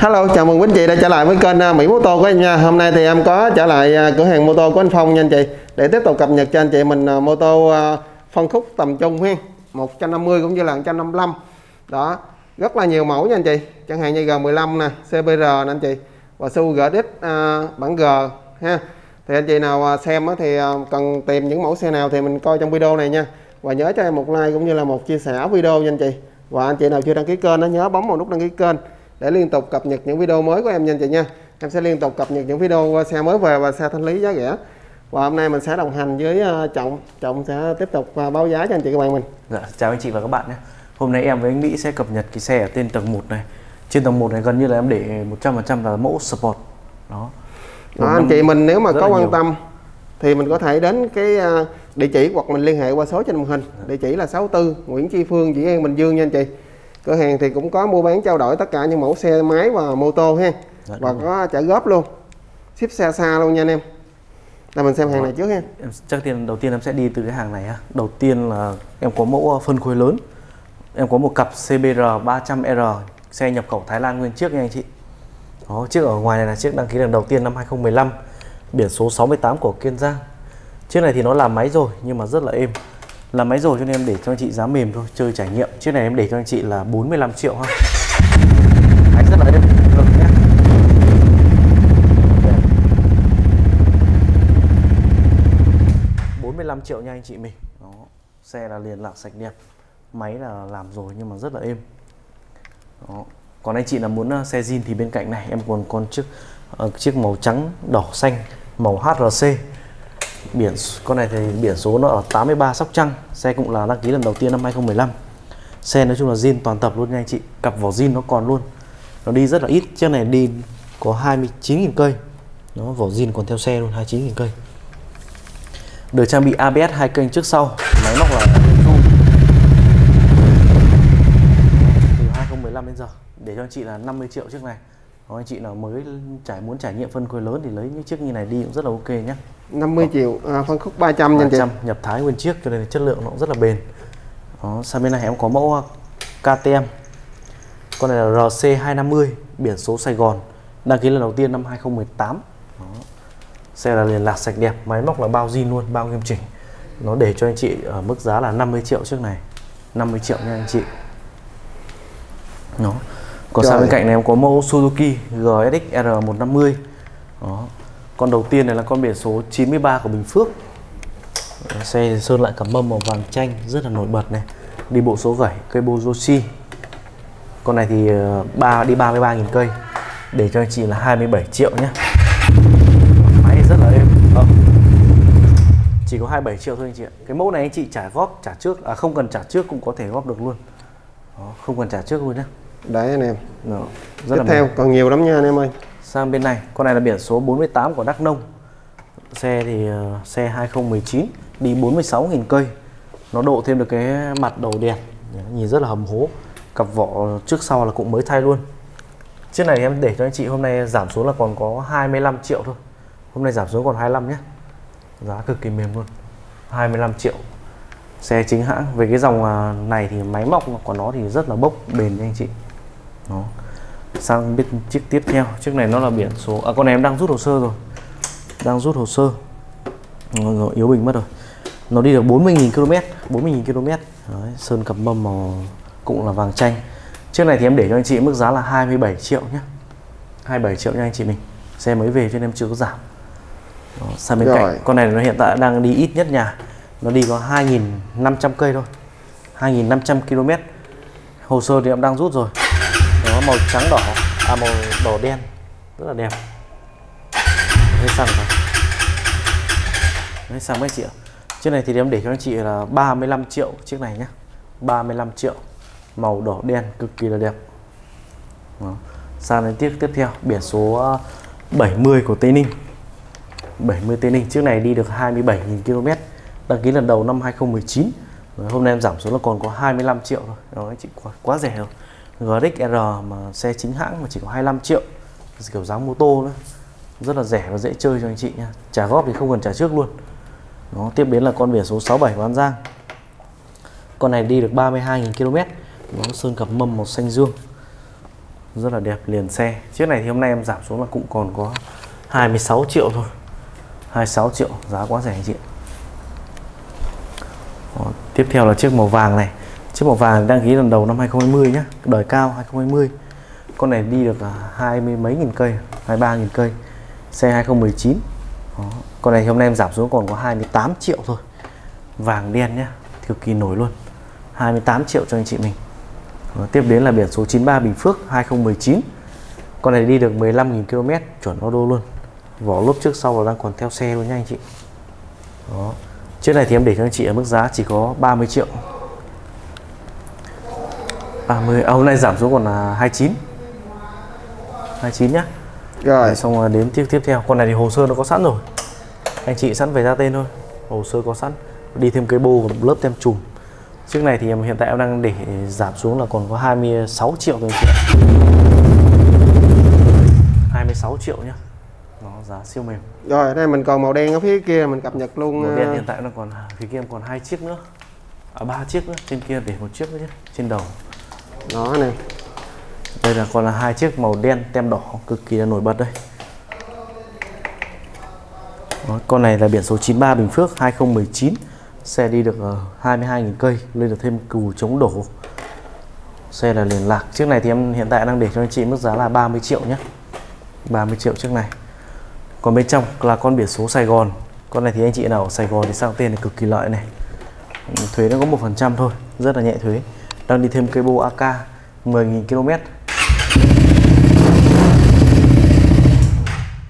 Hello, chào mừng quý anh chị đã trở lại với kênh à, Mỹ Mô Tô của em nha. Hôm nay thì em có trở lại à, cửa hàng mô tô của anh Phong nha anh chị để tiếp tục cập nhật cho anh chị mình à, mô tô phân khúc tầm trung ha, 150 cũng như là 155. Đó, rất là nhiều mẫu nha anh chị. Chẳng hạn như G15 nè, CBR nè anh chị và Su GX à, bản G ha. Thì anh chị nào xem thì cần tìm những mẫu xe nào thì mình coi trong video này nha. Và nhớ cho em một like cũng như là một chia sẻ video nha anh chị. Và anh chị nào chưa đăng ký kênh nhớ bấm vào nút đăng ký kênh để liên tục cập nhật những video mới của em nha anh chị nha em sẽ liên tục cập nhật những video xe mới về và xe thanh lý giá rẻ và hôm nay mình sẽ đồng hành với ờ, trọng trọng sẽ tiếp tục ờ, báo giá cho anh chị các bạn mình Dạ, chào anh chị và các bạn nhé. Hôm nay em với anh Mỹ sẽ cập nhật cái xe ở trên tầng 1 này. Trên tầng 1 này gần như là em để 100% là mẫu Sport. Đó. đó, anh chị mình nếu mà có quan nhiều. tâm thì mình có thể đến cái địa chỉ hoặc mình liên hệ qua số trên màn hình địa chỉ là 64 Nguyễn Chi Phương Dĩ An Bình Dương nha anh chị cửa hàng thì cũng có mua bán trao đổi tất cả những mẫu xe máy và mô tô ha Dạ, và có trả góp luôn ship xe xa luôn nha anh em là mình xem hàng này trước ha Em chắc tiên đầu tiên em sẽ đi từ cái hàng này ha. Đầu tiên là em có mẫu ờ, phân khối lớn. Em có một cặp CBR 300R xe nhập khẩu Thái Lan nguyên chiếc nha anh chị. Đó, chiếc ở ngoài này là chiếc đăng ký lần đầu tiên năm 2015, biển số 68 của Kiên Giang. Chiếc này thì nó làm máy rồi nhưng mà rất là êm. Làm máy rồi cho nên em để cho anh chị giá mềm thôi, chơi trải nghiệm. Chiếc này em để cho anh chị là 45 triệu ha. Máy rất là êm, được nhé. 45 triệu nha anh chị mình đó xe là liền lạc sạch đẹp máy là làm rồi nhưng mà rất là êm đó. còn anh chị là muốn ờ, xe zin thì bên cạnh này em còn con chiếc uh, chiếc màu trắng đỏ xanh màu HRC biển con này thì biển số nó ở 83 Sóc Trăng. Xe cũng là đăng ký lần đầu tiên năm 2015 xe nói chung là zin toàn tập luôn nha anh chị. Cặp vỏ zin nó còn luôn. Nó đi rất là ít. Chiếc này đi có 29.000 cây. Nó vỏ zin còn theo xe luôn 29.000 cây. Được trang bị ABS hai kênh trước sau. Máy móc là từ 2015 đến giờ. Để cho anh chị là 50 triệu chiếc này. Còn anh chị nào mới trải muốn trải nghiệm phân khối lớn thì lấy những chiếc như này đi cũng rất là ok nhé 50 triệu à, phân khúc 300 nha anh chị 300 nhập thái nguyên chiếc cho nên là chất lượng nó cũng rất là bền. Đó, sang bên này em có mẫu KTM con này là RC250 biển số Sài Gòn đăng ký lần đầu tiên năm 2018 đó. xe là liền lạc sạch đẹp máy móc là bao zin luôn bao nghiêm chỉnh. Nó để cho anh chị ở mức giá là 50 triệu trước này 50 triệu nha anh chị. Đó còn sang bên cạnh này em có mẫu Suzuki GSX R150 đó. Con đầu tiên này là con biển số 93 của Bình Phước. Xe sơn lại cả mâm màu vàng chanh rất là nổi bật này. Đi bộ số 7 cây bô Yoshi con này thì ờ, ba đi 33.000 cây. Để cho anh chị là 27 triệu nhé máy rất là êm. Ờ. chỉ có 27 triệu thôi anh chị ạ. Cái mẫu này anh chị trả góp trả trước à không cần trả trước cũng có thể góp được luôn. Đó, không cần trả trước luôn nhé đấy anh em. Đó, rất tiếp theo còn nhiều lắm nha anh em ơi. Sang bên này con này là biển số 48 của Đắk Nông. Xe thì ờ, xe 2019 đi 46.000 cây. Nó độ thêm được cái mặt đầu đèn. Nhìn rất là hầm hố. Cặp vỏ trước sau là cũng mới thay luôn. Chiếc này em để cho anh chị hôm nay giảm xuống là còn có 25 triệu thôi. Hôm nay giảm xuống còn 25 nhé. Giá cực kỳ mềm luôn. 25 triệu. Xe chính hãng. Về cái dòng à, này thì máy móc của nó thì rất là bốc bền nha anh chị đó. Sang biết chiếc tiếp theo. Chiếc này nó là biển số à con này em đang rút hồ sơ rồi. Đang rút hồ sơ. Rồi, rồi yếu bình mất rồi. Nó đi được 40.000 km 40.000 km. Đấy, sơn cặp mâm màu cũng là vàng chanh. Chiếc này thì em để cho anh chị mức giá là 27 triệu nhé 27 triệu nha anh chị mình. Xe mới về cho nên em chưa có giảm. Đó, sang bên Rồi. cạnh con này nó hiện tại đang đi ít nhất nhà. Nó đi có 2.500 cây thôi. 2.500 km. Hồ sơ thì em đang rút rồi nó màu trắng đỏ. À màu đỏ đen. Rất là đẹp. Hơi xăng rồi đấy xăng mấy chị ạ. Chiếc này thì em để cho anh chị là 35 triệu chiếc này nhá. 35 triệu. Màu đỏ đen cực kỳ là đẹp. Đó. sang đến tiếp tiếp theo. Biển số ờ, 70 của Tây Ninh. 70 Tây Ninh. Chiếc này đi được 27.000 km. Đăng ký lần đầu năm 2019 Rồi, hôm nay em giảm số là còn có 25 triệu thôi. Đó anh chị quá, quá rẻ rồi. GXR mà xe chính hãng mà chỉ có 25 triệu kiểu dáng mô tô nữa rất là rẻ và dễ chơi cho anh chị nha trả góp thì không cần trả trước luôn. Nó tiếp đến là con biển số 67 của An Giang. Con này đi được 32.000 km nó sơn cặp mâm màu xanh dương. Rất là đẹp liền xe. Chiếc này thì hôm nay em giảm xuống là cũng còn có 26 triệu thôi. 26 triệu giá quá rẻ anh chị. Đó, tiếp theo là chiếc màu vàng này chiếc màu vàng đăng ký lần đầu năm 2020 nhé đời cao 2020 con này đi được à, hai mươi mấy nghìn cây 23 nghìn cây xe 2019 Đó. con này hôm nay em giảm xuống còn có 28 triệu thôi. Vàng đen nhé cực kỳ nổi luôn 28 triệu cho anh chị mình. Đó, tiếp đến là biển số 93 Bình Phước 2019 con này đi được 15.000 km chuẩn auto luôn. Vỏ lốp trước sau là đang còn theo xe luôn nha anh chị. Đó chiếc này thì em để cho anh chị ở mức giá chỉ có 30 triệu. 30 à, hôm nay giảm xuống còn là 29 29 nhá. Rồi. Xong rồi đến tiếp tiếp theo. Con này thì hồ sơ nó có sẵn rồi. Anh chị sẵn về ra tên thôi. Hồ sơ có sẵn. Đi thêm cái bô và lớp tem chùm. Chiếc này thì em hiện tại em đang để giảm xuống là còn có 26 triệu thôi anh chị ạ. 26 triệu nhá. Nó giá siêu mềm. Rồi đây mình còn màu đen ở phía kia mình cập nhật luôn Màu đen ờ, hiện tại nó còn phía kia em còn hai chiếc nữa. À ba chiếc nữa. Trên kia để một chiếc nữa nhé trên đầu đó này đây là còn là hai chiếc màu đen tem đỏ cực kỳ là nổi bật đây. Đó, con này là biển số 93 Bình Phước 2019 xe đi được ờ, 22.000 cây lên được thêm cù chống đổ. Xe là liền lạc. Chiếc này thì em hiện tại đang để cho anh chị mức giá là 30 triệu nhé. 30 triệu chiếc này. Còn bên trong là con biển số Sài Gòn. Con này thì anh chị nào ở Sài Gòn thì sang tên thì cực kỳ lợi này. Ừ, thuế nó có một phần trăm thôi rất là nhẹ thuế đang đi thêm cây bô AK 10.000 km.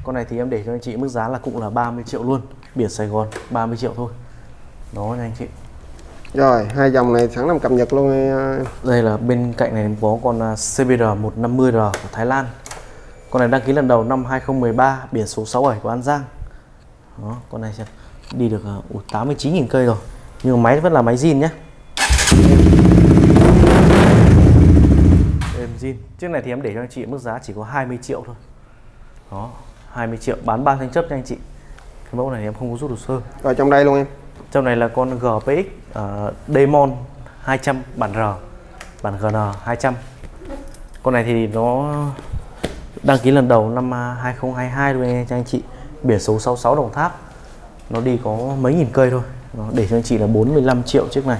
Con này thì em để cho anh chị mức giá là cũng là 30 triệu luôn biển Sài Gòn 30 triệu thôi. Đó nha anh chị. Rồi hai dòng này sẵn làm cập nhật luôn ờ, đây là bên cạnh này có con à, CBR 150R của Thái Lan. Con này đăng ký lần đầu năm 2013 biển số 67 của An Giang. Đó con này xem đi được uh, 89.000 cây rồi. Nhưng mà máy vẫn là máy zin nhé zin chiếc này thì em để cho anh chị mức giá chỉ có 20 triệu thôi. Đó 20 triệu. Bán ba thanh chấp cho anh chị. Cái mẫu này thì em không có rút hồ sơ. Rồi trong đây luôn em. Trong này là con GPX uh, Demon 200 bản R bản GN 200 con này thì nó đăng ký lần đầu năm à, 2022 luôn nha cho anh chị. Biển số 66 Đồng Tháp. Nó đi có mấy nghìn cây thôi. Nó để cho anh chị là 45 triệu chiếc này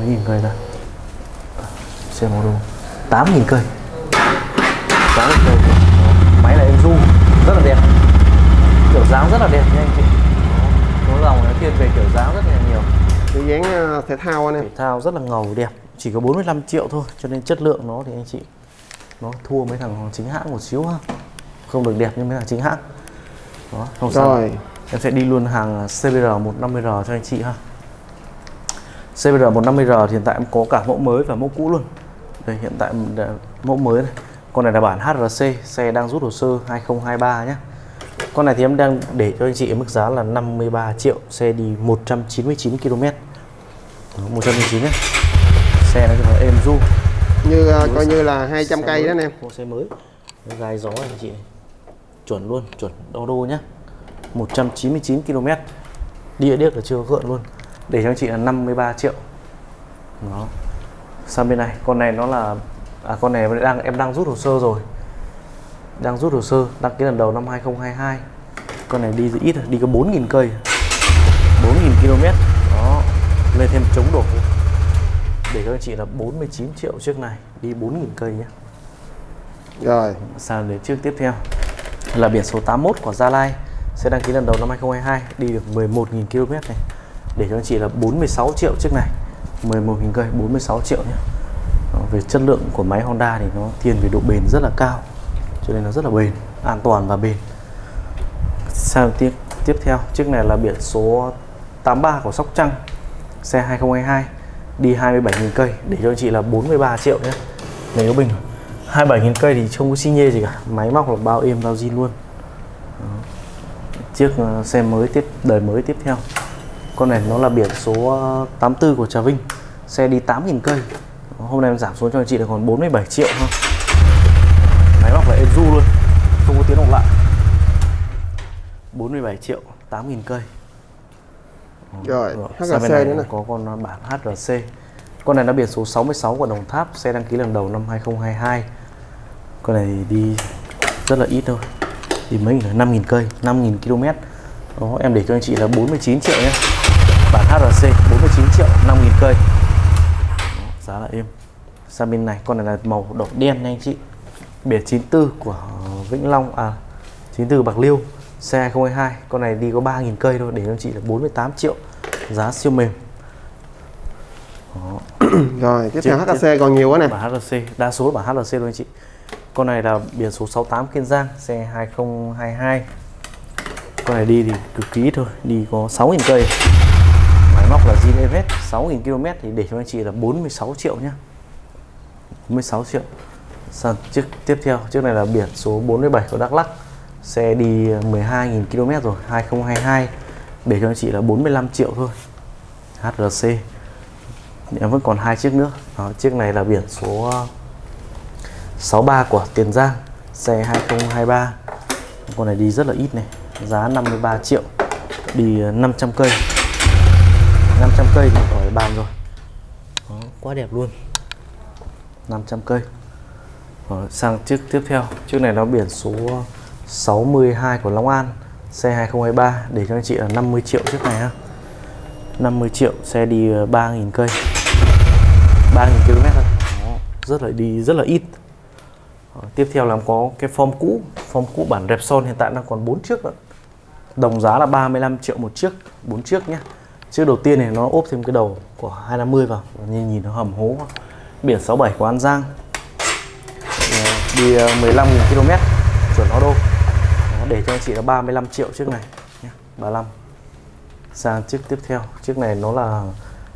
mấy nghìn cây ta? Xem mô đô. 8 nghìn cây. 8 cây. Đó, máy là em du rất là đẹp. Kiểu dáng rất là đẹp nha anh chị. Có dòng nó thiên về kiểu dáng rất là nhiều. Cái dáng ờ, thể thao anh em. Thể thao rất là ngầu đẹp. Chỉ có 45 triệu thôi cho nên chất lượng nó thì anh chị nó thua mấy thằng chính hãng một xíu ha. Không được đẹp như mấy thằng chính hãng. Đó không sao. Rồi. Em sẽ đi luôn hàng CBR 150R cho anh chị ha CBR 150R thì hiện tại em có cả mẫu mới và mẫu cũ luôn. Đây hiện tại đã- mẫu mới này. Con này là bản HRC xe đang rút hồ sơ 2023 nhé con này thì em đang để cho anh chị ở mức giá là 53 triệu xe đi 199 km Đó, 199 nhé xe nó rất là êm du như ờ, coi như là 200 Xe cây đó anh em mua xe mới. Gai gió anh chị này. chuẩn luôn chuẩn đo đô nhá. 199 km đĩa điếc là chưa gợn luôn để cho anh chị là 53 triệu. Đó. Sang bên này? Con này nó là à con này đang em đang rút hồ sơ rồi. Đang rút hồ sơ đăng ký lần đầu năm 2022 con này đi ít rồi, đi có 4.000 cây. 4.000 km. Đó. Lên thêm chống đổ. Để cho anh chị là 49 triệu chiếc này đi 4.000 cây nhé. Rồi. Sang đến trước tiếp theo. Là biển số 81 của Gia Lai sẽ đăng ký lần đầu năm 2022 đi được 11.000 km này để cho anh chị là 46 triệu chiếc này. 11 hình cây 46 triệu nhé. Ờ, về chất lượng của máy Honda thì nó thiên về độ bền rất là cao. Cho nên nó rất là bền, an toàn và bền. Sang tiếp tiếp theo, chiếc này là biển số 83 của Sóc Trăng, xe 2022 đi 27.000 cây. Để cho anh chị là 43 triệu nhé. Này có bình 27.000 cây thì không có xi nhê gì cả. Máy móc là bao êm, bao zin luôn. Đó. chiếc ờ, xe mới tiếp, đời mới tiếp theo con này nó là biển số ờ, 84 của Trà Vinh. Xe đi 8.000 cây. Hôm nay em giảm xuống cho anh chị là còn 47 triệu thôi. Máy móc là du luôn. Không có tiếng động lại. 47 triệu 8.000 cây. Rồi Rồi, HRC này nữa nè có con bản HRC con này nó biển số 66 của Đồng Tháp xe đăng ký lần đầu năm 2022 con này đi rất là ít thôi. Thì mấy nghìn 5.000 cây 5.000 km đó em để cho anh chị là 49 triệu nhé bản HRC 49 triệu 5.000 cây. Đó, giá là êm. Sang bên này con này là màu đỏ đen nha anh chị. Biển 94 của Vĩnh Long à 94 Bạc Liêu xe 2022 con này đi có 3.000 cây thôi để cho anh chị là 48 triệu. Giá siêu mềm. Rồi tiếp theo HKC còn nhiều quá nè. Bản HRC đa số là bản HRC thôi anh chị. Con này là biển số 68 Kiên Giang xe 2022 con này đi thì cực kỳ ít thôi đi có 6.000 cây móc là Zinevest 6.000 km thì để cho anh chị là 46 triệu nhé 46 triệu. Sang chiếc tiếp theo chiếc này là biển số 47 của Đắk Lắk. Xe đi 12.000 km rồi 2022 để cho anh chị là 45 triệu thôi. HRC em vẫn còn hai chiếc nữa. Đó, chiếc này là biển số ờ, 63 của Tiền Giang xe 2023 con này đi rất là ít này giá 53 triệu đi ờ, 500 cây. 500 cây khỏi bàn rồi. Đó, quá đẹp luôn. 500 cây. Rồi, sang chiếc tiếp theo. Chiếc này nó biển số 62 của Long An xe 2023 để cho anh chị là 50 triệu chiếc này ha 50 triệu xe đi ờ, 3.000 cây. 3.000 km thôi. Đó, rất là đi rất là ít. Ờ, tiếp theo là có cái form cũ. Form cũ bản Repsol hiện tại đang còn 4 chiếc nữa. Đồng giá là 35 triệu một chiếc 4 chiếc nhé chiếc đầu tiên này nó ốp thêm cái đầu của 250 vào. Nhìn nhìn nó hầm hố. Biển 67 của An Giang. Ờ, đi ờ, 15.000 km chuẩn auto. Đó, để cho anh chị là 35 triệu chiếc này nhé. 35 sang chiếc tiếp theo. Chiếc này nó là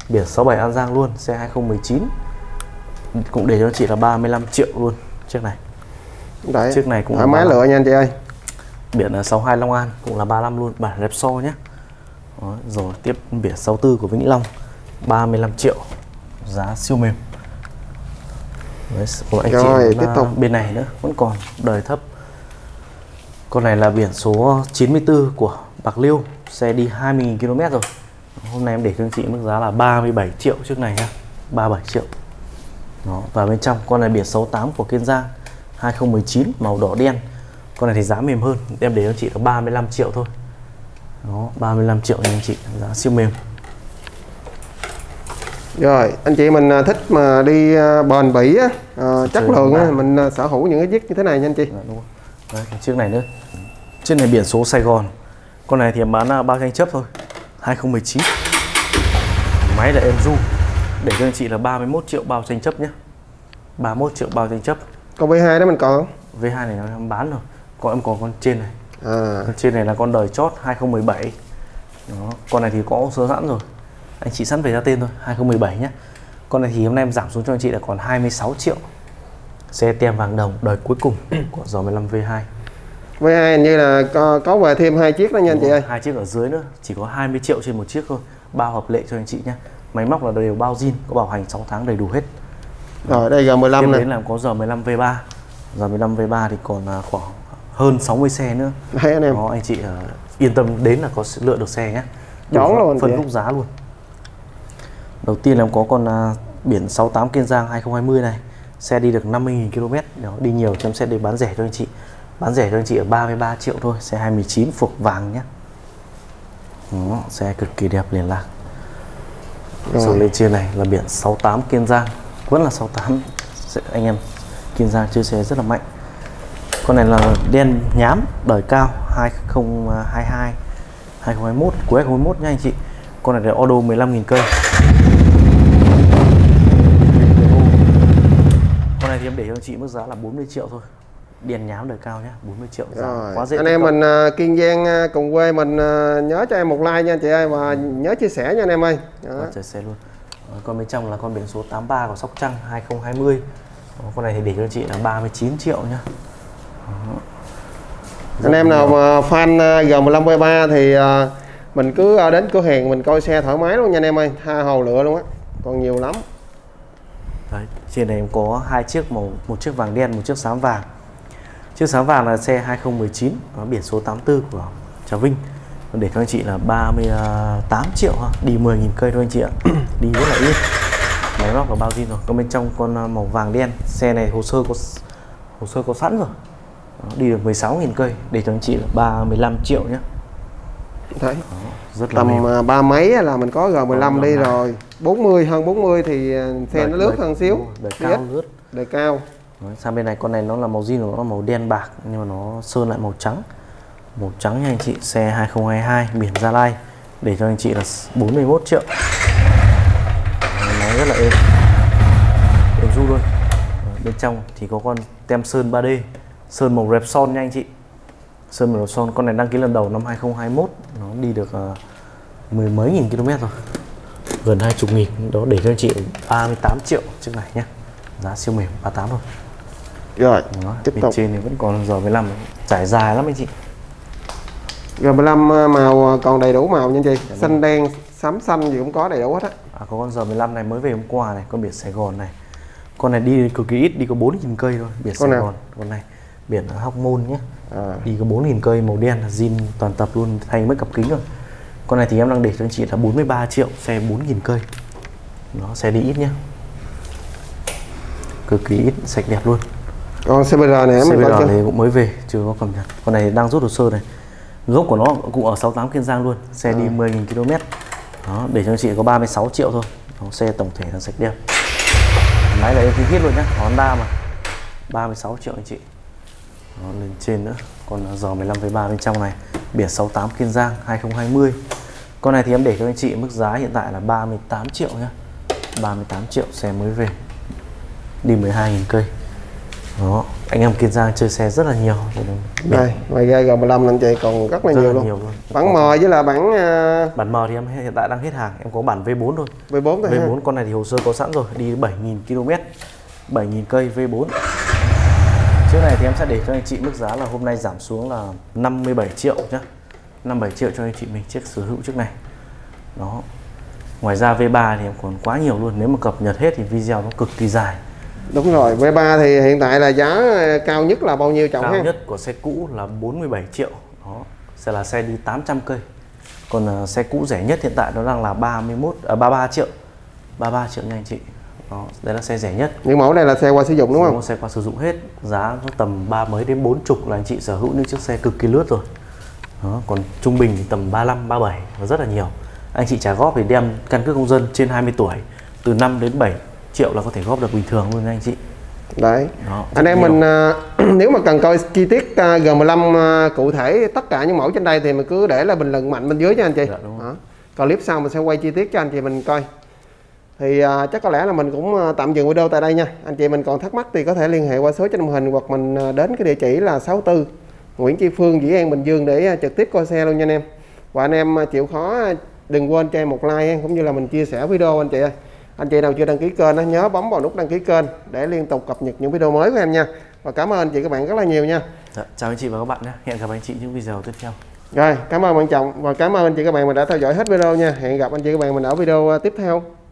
biển 67 An Giang luôn xe 2019 cũng để cho anh chị là 35 triệu luôn chiếc này. Đấy chiếc này cũng thoải mái 35. lựa nha anh chị ơi. Biển là 62 Long An cũng là 35 luôn. Bản Repsol nhé Đó, rồi tiếp biển 64 của Vĩnh Long 35 triệu giá siêu mềm. Đấy, còn anh Rồi, chị tiếp tục. bên này nữa vẫn còn đời thấp. Con này là biển số 94 của Bạc Liêu xe đi 20.000 km rồi. Hôm nay em để cho anh chị mức giá là 37 triệu trước này ha 37 triệu. Đó và bên trong con này biển 68 của Kiên Giang 2019 màu đỏ đen. Con này thì giá mềm hơn em để cho chị là 35 triệu thôi đó 35 triệu nha anh chị giá siêu mềm. Rồi anh chị mình à, thích mà đi à, bền bỉ á à, chất lượng á mình à, sở hữu những cái chiếc như thế này nha anh chị. Dạ, đúng rồi. Đấy, cái chiếc này nữa. Chiếc này biển số Sài Gòn. Con này thì em bán là bao tranh chấp thôi. 2019 máy là em du để cho anh chị là 31 triệu bao tranh chấp nhé 31 triệu bao tranh chấp. Còn V2 đó mình còn V2 này nó em bán rồi. Còn em còn con trên này à. Trên này là con đời chót 2017 đó con này thì có số sẵn rồi. Anh chị sẵn về ra tên thôi 2017 nhé. Con này thì hôm nay em giảm xuống cho anh chị là còn 26 triệu. Xe tem vàng đồng đời cuối cùng của R15 V2 V2 hình như là có, có về thêm hai chiếc đó nha anh chị ơi. hai chiếc ở dưới nữa chỉ có 20 triệu trên một chiếc thôi. Bao hợp lệ cho anh chị nhé. Máy móc là đều bao zin có bảo hành 6 tháng đầy đủ hết. Rồi đây tiếp G15 đến là có R15 V3 R15 V3 thì còn à, khoảng hơn 60 xe nữa. Đấy anh em. Đó anh chị à, yên tâm đến là có lựa được xe nhé. Chón luôn phân chị. khúc giá luôn. Đầu tiên là có con à, biển 68 Kiên Giang 2020 này. Xe đi được 50.000 km đó, đi nhiều trong xe để bán rẻ cho anh chị. Bán rẻ cho anh chị ở 33 triệu thôi xe 2019 phục vàng nhé. Đó, xe cực kỳ đẹp liền lạc. Rồi. rồi lên trên này là biển 68 Kiên Giang. Vẫn là 68 Sẽ- anh em Kiên Giang chơi xe rất là mạnh con này là đen nhám đời cao 2022 2021 cuối 2021 nha anh chị. Con này là auto 15.000 cây. Con này thì em để cho anh chị mức giá là 40 triệu thôi. Đèn nhám đời cao nhá 40 triệu giá. Rồi quá dễ anh em cận. mình à, Kiên Giang à, cùng quê mình à, nhớ cho em một like nha chị ơi và nhớ chia sẻ nha anh em ơi. Đó. Chơi xe luôn. Ờ, con bên trong là con biển số 83 của Sóc Trăng 2020 Đó, con này thì để cho anh chị là 39 triệu nhá anh em nào mà fan à, G15 V3 thì à, mình cứ à, đến cửa hàng mình coi xe thoải mái luôn nha anh em ơi. Tha hồ lựa luôn á. Còn nhiều lắm. Đấy, trên này em có hai chiếc màu một chiếc vàng đen một chiếc xám vàng. Chiếc xám vàng là xe 2019 có biển số 84 của Trà Vinh. Để cho anh chị là 38 triệu ha. Đi 10.000 cây thôi anh chị ạ. Đi rất là ít. Máy móc và bao zin rồi. Còn bên trong con màu vàng đen. Xe này hồ sơ có hồ sơ có sẵn rồi. Đó, đi được 16.000 cây để cho anh chị là 35 triệu nhé. Đấy. rất là mềm. tầm à, ba mấy là mình có G15 Ờ, đi hai. rồi. 40 hơn 40 thì à, xe Đời- nó lướt đời- hơn xíu. Đời cao lướt đời cao. Đấy, sang bên này con này nó là màu zin của nó là màu đen bạc nhưng mà nó sơn lại màu trắng. Màu trắng nha anh chị xe 2022 biển Gia Lai. Để cho anh chị là 41 triệu. Máy rất là êm. Êm du luôn. Bên trong thì có con tem sơn 3D sơn màu Repsol nha anh chị. Sơn màu Repsol con này đăng ký lần đầu năm 2021 nó đi được ờ, mười mấy nghìn km rồi. Gần hai chục nghìn đó để cho anh chị 38 triệu chiếc này nhé giá siêu mềm 38 thôi. Rồi đó, tiếp bên tục. trên thì vẫn còn giờ 15 trải dài lắm anh chị. G15 à, màu à, còn đầy đủ màu nha chị. Xanh đen xám xanh gì cũng có đầy đủ hết á. À, có con giờ 15 này mới về hôm qua này con biển Sài Gòn này. Con này đi cực kỳ ít đi có 4.000 cây thôi biển Con Sài nào? Gòn con này biển Hóc Môn nhé. À. đi có 4.000 cây màu đen là zin toàn tập luôn thay mất cặp kính rồi. Con này thì em đang để cho anh chị là 43 triệu xe 4.000 cây. Nó xe đi ít nhé. Cực kỳ ít sạch đẹp luôn. Còn CBR này em CBR coi chưa? thì cũng mới về chưa có cầm nhật. Con này đang rút hồ sơ này. Gốc của nó cũng ở 68 Kiên Giang luôn xe đi 10.000 km. Đó để cho anh chị có 36 triệu thôi. Đó, xe tổng thể là sạch đẹp. Máy là em khí nhé Honda mà. 36 triệu anh chị đó, lên trên nữa. Còn giò 15,3 bên trong này. Biển 68 Kiên Giang 2020 con này thì em để cho anh chị mức giá hiện tại là 38 triệu nhá. 38 triệu xe mới về. Đi 12.000 cây. Đó anh em Kiên Giang chơi xe rất là nhiều. Đây ngoài ra G15 anh chị còn rất là rất nhiều là luôn. nhiều luôn. Bản mò với là bản à, bản M thì em hiện tại đang hết hàng. Em có bản V4 thôi. V4 thôi ha. V4 con này thì hồ sơ có sẵn rồi. Đi 7.000 km 7.000 cây V4 chiếc này thì em sẽ để cho anh chị mức giá là hôm nay giảm xuống là 57 triệu nhá. 57 triệu cho anh chị mình chiếc sở hữu chiếc này. Đó. Ngoài ra V3 thì em còn quá nhiều luôn. Nếu mà cập nhật hết thì video nó cực kỳ dài. Đúng rồi V3 thì hiện tại là giá cao nhất là bao nhiêu trọng cao ha? nhất của xe cũ là 47 triệu. Đó. Sẽ là xe đi 800 cây. Còn à, xe cũ rẻ nhất hiện tại nó đang là 31 à, 33 triệu. 33 triệu nha anh chị đó đây là xe rẻ nhất. Những mẫu này là xe qua sử dụng đúng không? Xe qua sử dụng hết. Giá tầm ba mấy đến bốn chục là anh chị sở hữu những chiếc xe cực kỳ lướt rồi. Đó, còn trung bình thì tầm 35, 37 và rất là nhiều. Anh chị trả góp thì đem căn cước công dân trên 20 tuổi từ 5 đến 7 triệu là có thể góp được bình thường luôn anh chị. Đấy. Đó, anh em mình à, nếu mà cần coi chi tiết à, G15 à, cụ thể tất cả những mẫu trên đây thì mình cứ để là bình luận mạnh bên dưới cho anh chị. Dạ, đúng. Đó. còn clip sau mình sẽ quay chi tiết cho anh chị mình coi thì à, chắc có lẽ là mình cũng à, tạm dừng video tại đây nha. Anh chị mình còn thắc mắc thì có thể liên hệ qua số trên màn hình hoặc mình à, đến cái địa chỉ là 64 Nguyễn Chi Phương Dĩ An Bình Dương để à, trực tiếp coi xe luôn nha anh em. Và anh em chịu khó đừng quên cho em một like cũng như là mình chia sẻ video anh chị ơi. Anh chị nào chưa đăng ký kênh nhớ bấm vào nút đăng ký kênh để liên tục cập nhật những video mới của em nha. Và cảm ơn anh chị các bạn rất là nhiều nha. Dạ, chào anh chị và các bạn nhé. Hẹn gặp anh chị những video tiếp theo. Rồi cảm ơn bạn trọng và cảm ơn anh chị các bạn mà đã theo dõi hết video nha. Hẹn gặp anh chị các bạn mình ở video tiếp theo